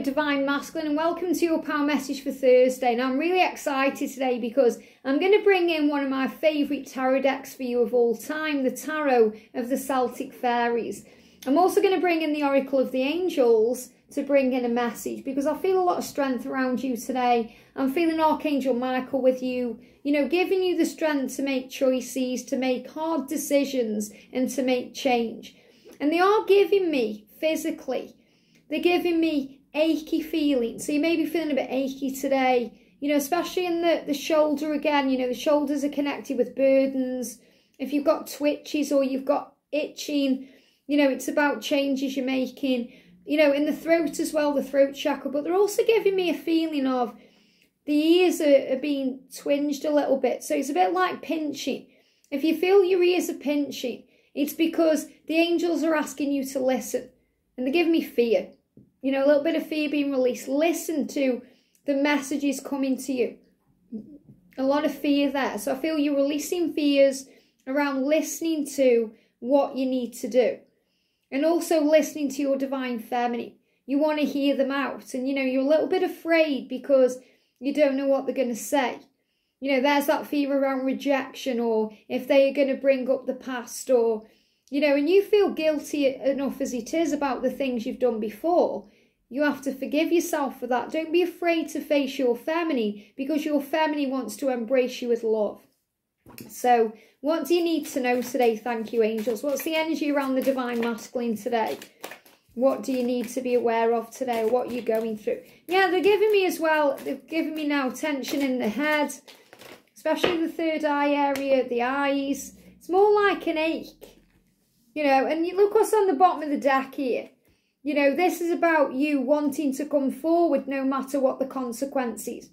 Divine Masculine, and welcome to your power message for Thursday. Now, I'm really excited today because I'm going to bring in one of my favourite tarot decks for you of all time, the Tarot of the Celtic Fairies. I'm also going to bring in the Oracle of the Angels to bring in a message because I feel a lot of strength around you today. I'm feeling Archangel Michael with you, you know, giving you the strength to make choices, to make hard decisions, and to make change. And they are giving me physically, they're giving me achy feeling. So you may be feeling a bit achy today, you know, especially in the, the shoulder again. You know, the shoulders are connected with burdens. If you've got twitches or you've got itching, you know, it's about changes you're making. You know, in the throat as well, the throat chakra. But they're also giving me a feeling of the ears are, are being twinged a little bit. So it's a bit like pinching. If you feel your ears are pinching, it's because the angels are asking you to listen. And they give me fear you know, a little bit of fear being released. Listen to the messages coming to you. A lot of fear there. So I feel you're releasing fears around listening to what you need to do. And also listening to your divine feminine. You want to hear them out. And, you know, you're a little bit afraid because you don't know what they're going to say. You know, there's that fear around rejection or if they are going to bring up the past or, you know, and you feel guilty enough as it is about the things you've done before. You have to forgive yourself for that. Don't be afraid to face your family because your family wants to embrace you with love. So, what do you need to know today? Thank you, angels. What's the energy around the divine masculine today? What do you need to be aware of today? What are you going through? Yeah, they're giving me as well, they've given me now tension in the head, especially the third eye area, the eyes. It's more like an ache, you know, and you look what's on the bottom of the deck here. You know, this is about you wanting to come forward no matter what the consequences.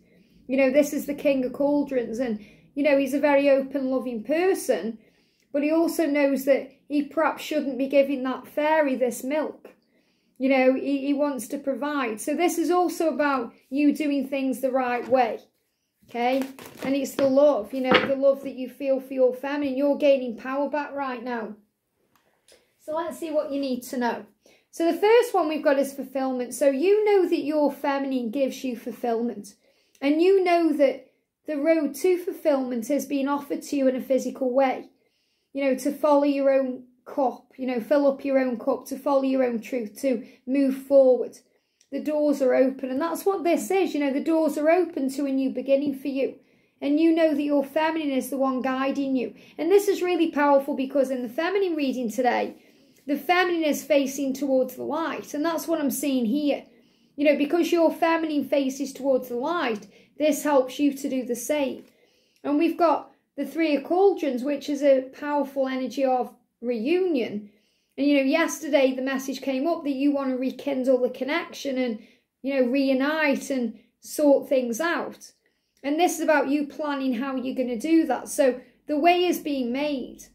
You know, this is the King of Cauldrons and, you know, he's a very open, loving person, but he also knows that he perhaps shouldn't be giving that fairy this milk. You know, he, he wants to provide. So this is also about you doing things the right way. Okay? And it's the love, you know, the love that you feel for your family. You're gaining power back right now. So let's see what you need to know. So the first one we've got is fulfillment. So you know that your feminine gives you fulfillment. And you know that the road to fulfillment has been offered to you in a physical way. You know, to follow your own cup, you know, fill up your own cup, to follow your own truth, to move forward. The doors are open. And that's what this is. You know, the doors are open to a new beginning for you. And you know that your feminine is the one guiding you. And this is really powerful because in the feminine reading today, the feminine is facing towards the light. And that's what I'm seeing here. You know, because your feminine faces towards the light, this helps you to do the same. And we've got the Three of Cauldrons, which is a powerful energy of reunion. And, you know, yesterday the message came up that you want to rekindle the connection and, you know, reunite and sort things out. And this is about you planning how you're going to do that. So the way is being made.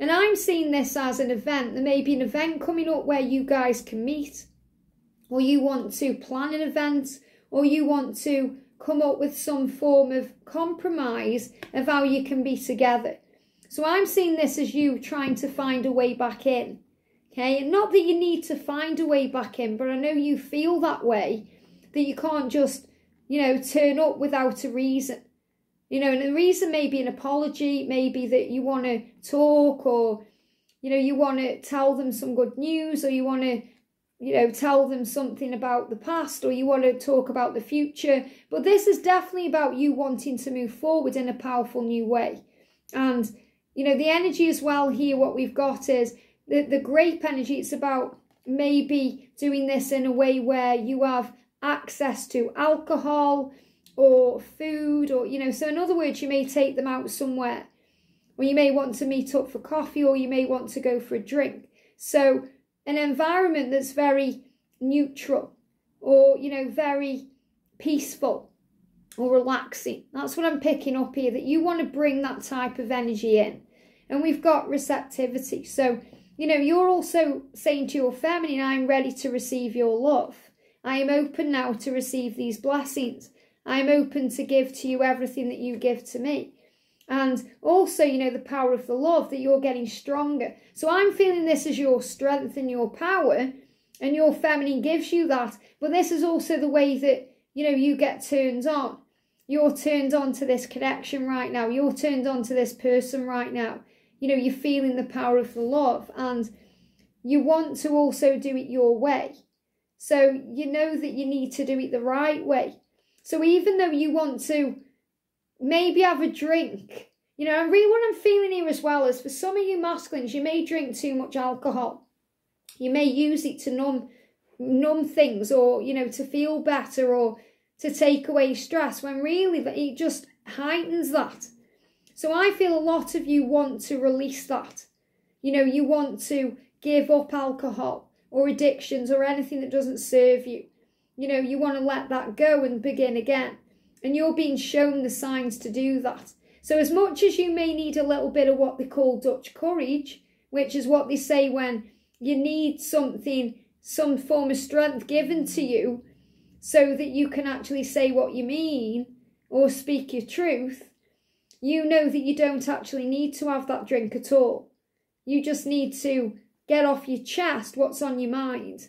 And I'm seeing this as an event. There may be an event coming up where you guys can meet, or you want to plan an event, or you want to come up with some form of compromise of how you can be together. So I'm seeing this as you trying to find a way back in. Okay, and not that you need to find a way back in, but I know you feel that way, that you can't just, you know, turn up without a reason. You know, and the reason may be an apology, maybe that you want to talk or, you know, you want to tell them some good news or you want to, you know, tell them something about the past or you want to talk about the future. But this is definitely about you wanting to move forward in a powerful new way. And, you know, the energy as well here, what we've got is the, the grape energy. It's about maybe doing this in a way where you have access to alcohol, or food or you know so in other words you may take them out somewhere or you may want to meet up for coffee or you may want to go for a drink. So an environment that's very neutral or you know very peaceful or relaxing. That's what i'm picking up here that you want to bring that type of energy in. And we've got receptivity. So you know you're also saying to your family i'm ready to receive your love. I am open now to receive these blessings I'm open to give to you everything that you give to me. And also, you know, the power of the love that you're getting stronger. So I'm feeling this as your strength and your power and your feminine gives you that. But this is also the way that, you know, you get turned on. You're turned on to this connection right now. You're turned on to this person right now. You know, you're feeling the power of the love and you want to also do it your way. So you know that you need to do it the right way. So even though you want to maybe have a drink, you know, and really what I'm feeling here as well is for some of you masculines, you may drink too much alcohol. You may use it to numb numb things or, you know, to feel better or to take away stress when really it just heightens that. So I feel a lot of you want to release that. You know, you want to give up alcohol or addictions or anything that doesn't serve you. You know, you want to let that go and begin again. And you're being shown the signs to do that. So, as much as you may need a little bit of what they call Dutch courage, which is what they say when you need something, some form of strength given to you, so that you can actually say what you mean or speak your truth, you know that you don't actually need to have that drink at all. You just need to get off your chest what's on your mind.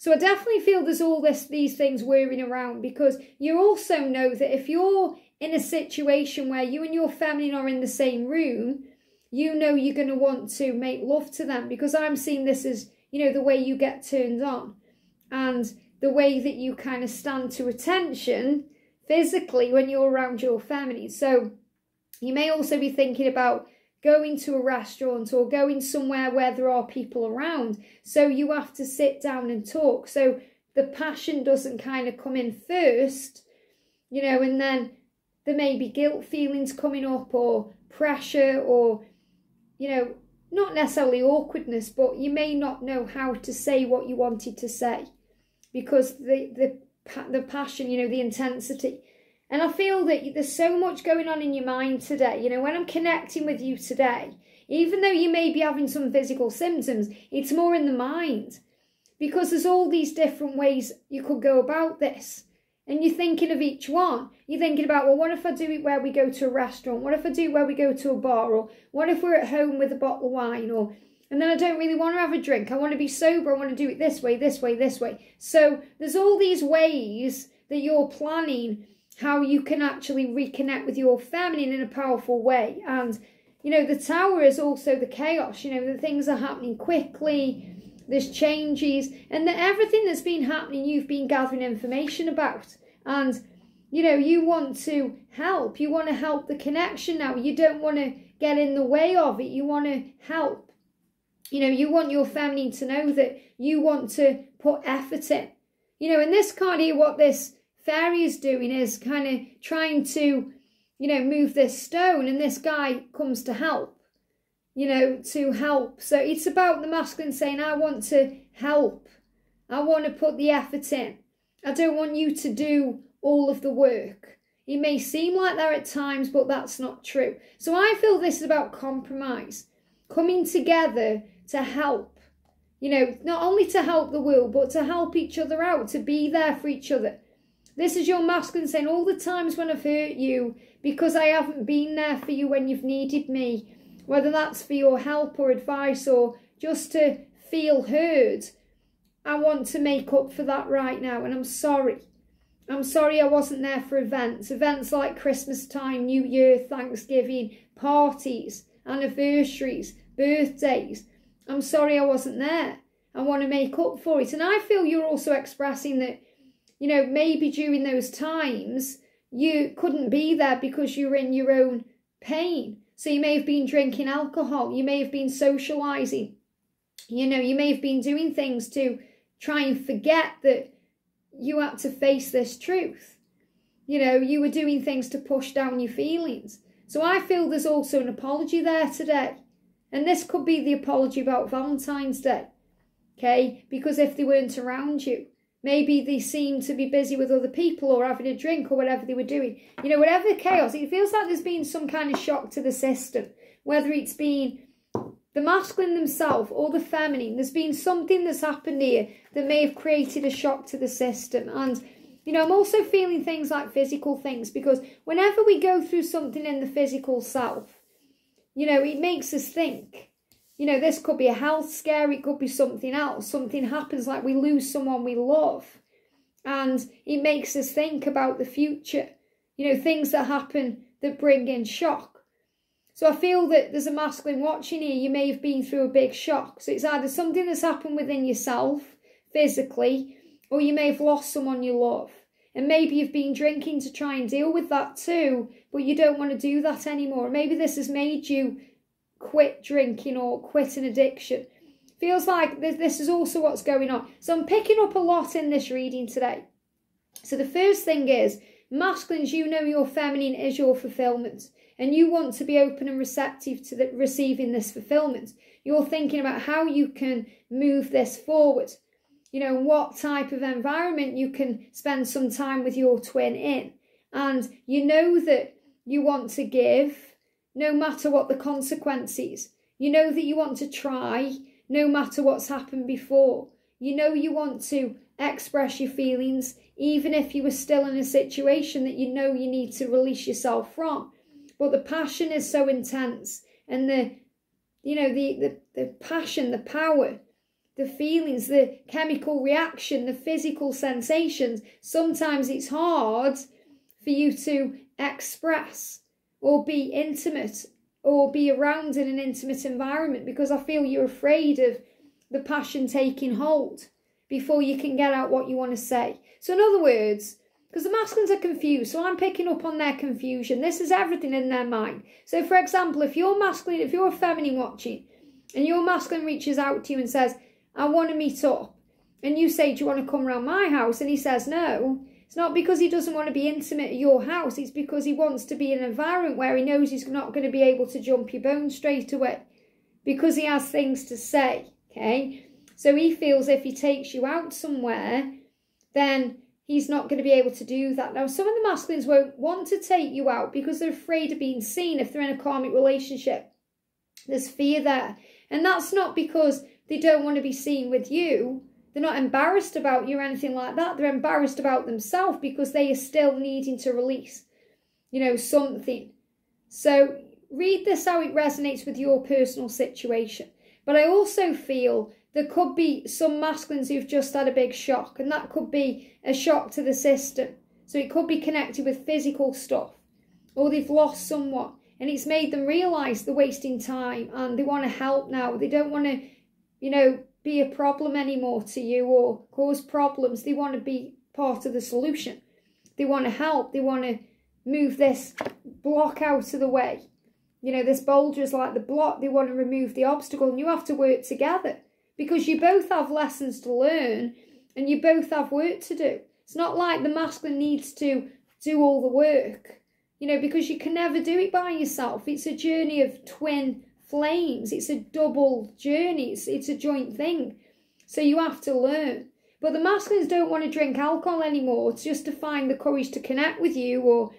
So I definitely feel there's all this these things whirring around because you also know that if you're in a situation where you and your feminine are in the same room, you know you're going to want to make love to them because I'm seeing this as, you know, the way you get turned on and the way that you kind of stand to attention physically when you're around your feminine. So you may also be thinking about going to a restaurant or going somewhere where there are people around. So you have to sit down and talk. So the passion doesn't kind of come in first, you know, and then there may be guilt feelings coming up or pressure or, you know, not necessarily awkwardness, but you may not know how to say what you wanted to say because the the the passion, you know, the intensity and I feel that there's so much going on in your mind today. You know, when I'm connecting with you today, even though you may be having some physical symptoms, it's more in the mind because there's all these different ways you could go about this. And you're thinking of each one. You're thinking about, well, what if I do it where we go to a restaurant? What if I do it where we go to a bar? Or what if we're at home with a bottle of wine? Or and then I don't really want to have a drink. I want to be sober. I want to do it this way, this way, this way. So there's all these ways that you're planning how you can actually reconnect with your feminine in a powerful way. And, you know, the tower is also the chaos. You know, the things are happening quickly, there's changes, and that everything that's been happening, you've been gathering information about. And, you know, you want to help. You want to help the connection now. You don't want to get in the way of it. You want to help. You know, you want your family to know that you want to put effort in. You know, in this card here, what this Fairy is doing is kind of trying to, you know, move this stone, and this guy comes to help, you know, to help. So it's about the masculine saying, I want to help. I want to put the effort in. I don't want you to do all of the work. It may seem like that at times, but that's not true. So I feel this is about compromise, coming together to help. You know, not only to help the world, but to help each other out, to be there for each other. This is your masculine saying, All the times when I've hurt you, because I haven't been there for you when you've needed me, whether that's for your help or advice or just to feel heard, I want to make up for that right now, and I'm sorry. I'm sorry I wasn't there for events, events like Christmas time, New Year, Thanksgiving, parties, anniversaries, birthdays. I'm sorry I wasn't there. I want to make up for it. And I feel you're also expressing that you know, maybe during those times you couldn't be there because you were in your own pain. So you may have been drinking alcohol, you may have been socializing, you know, you may have been doing things to try and forget that you had to face this truth. You know, you were doing things to push down your feelings. So I feel there's also an apology there today. And this could be the apology about Valentine's Day. Okay? Because if they weren't around you, Maybe they seem to be busy with other people or having a drink or whatever they were doing. You know, whatever the chaos, it feels like there's been some kind of shock to the system. Whether it's been the masculine themselves or the feminine, there's been something that's happened here that may have created a shock to the system. And, you know, I'm also feeling things like physical things because whenever we go through something in the physical self, you know, it makes us think you know, this could be a health scare, it could be something else. Something happens like we lose someone we love. And it makes us think about the future. You know, things that happen that bring in shock. So I feel that there's a masculine watching here. You may have been through a big shock. So it's either something that's happened within yourself physically, or you may have lost someone you love. And maybe you've been drinking to try and deal with that too, but you don't want to do that anymore. Maybe this has made you quit drinking or quit an addiction. Feels like this this is also what's going on. So I'm picking up a lot in this reading today. So the first thing is, masculines, you know your feminine is your fulfillment. And you want to be open and receptive to the, receiving this fulfillment. You're thinking about how you can move this forward. You know, what type of environment you can spend some time with your twin in. And you know that you want to give no matter what the consequences. You know that you want to try no matter what's happened before. You know you want to express your feelings even if you were still in a situation that you know you need to release yourself from. But the passion is so intense and the you know the, the, the passion, the power, the feelings, the chemical reaction, the physical sensations, sometimes it's hard for you to express or be intimate or be around in an intimate environment because I feel you're afraid of the passion taking hold before you can get out what you want to say. So, in other words, because the masculines are confused, so I'm picking up on their confusion. This is everything in their mind. So, for example, if you're masculine, if you're a feminine watching, and your masculine reaches out to you and says, I want to meet up, and you say, Do you want to come around my house? And he says no, it's not because he doesn't want to be intimate at your house, it's because he wants to be in an environment where he knows he's not going to be able to jump your bones straight away because he has things to say, okay? So he feels if he takes you out somewhere, then he's not going to be able to do that. Now, some of the masculines won't want to take you out because they're afraid of being seen if they're in a karmic relationship. There's fear there. And that's not because they don't want to be seen with you. They're not embarrassed about you or anything like that. They're embarrassed about themselves because they are still needing to release, you know, something. So read this how it resonates with your personal situation. But I also feel there could be some masculines who've just had a big shock, and that could be a shock to the system. So it could be connected with physical stuff, or they've lost someone, and it's made them realise they're wasting time and they want to help now. They don't want to, you know, be a problem anymore to you or cause problems. They want to be part of the solution. They want to help. They want to move this block out of the way. You know, this boulder is like the block. They want to remove the obstacle and you have to work together because you both have lessons to learn and you both have work to do. It's not like the masculine needs to do all the work, you know, because you can never do it by yourself. It's a journey of twin flames. It's a double journey. It's, it's a joint thing. So you have to learn. But the masculines don't want to drink alcohol anymore it's just to find the courage to connect with you or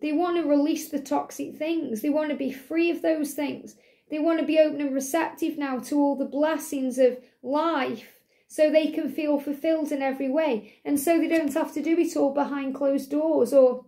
they want to release the toxic things. They want to be free of those things. They want to be open and receptive now to all the blessings of life so they can feel fulfilled in every way. And so they don't have to do it all behind closed doors or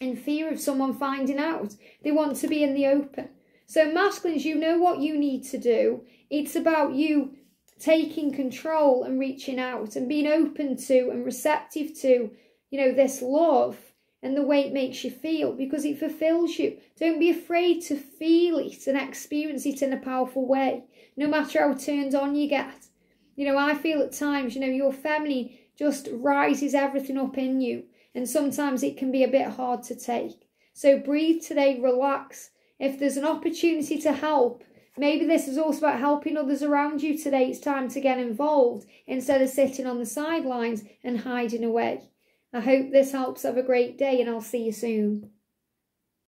in fear of someone finding out. They want to be in the open. So, masculines, you know what you need to do. It's about you taking control and reaching out and being open to and receptive to, you know, this love and the way it makes you feel because it fulfills you. Don't be afraid to feel it and experience it in a powerful way, no matter how turned on you get. You know, I feel at times, you know, your feminine just rises everything up in you, and sometimes it can be a bit hard to take. So breathe today, relax, if there's an opportunity to help, maybe this is also about helping others around you today. It's time to get involved instead of sitting on the sidelines and hiding away. I hope this helps. Have a great day, and I'll see you soon.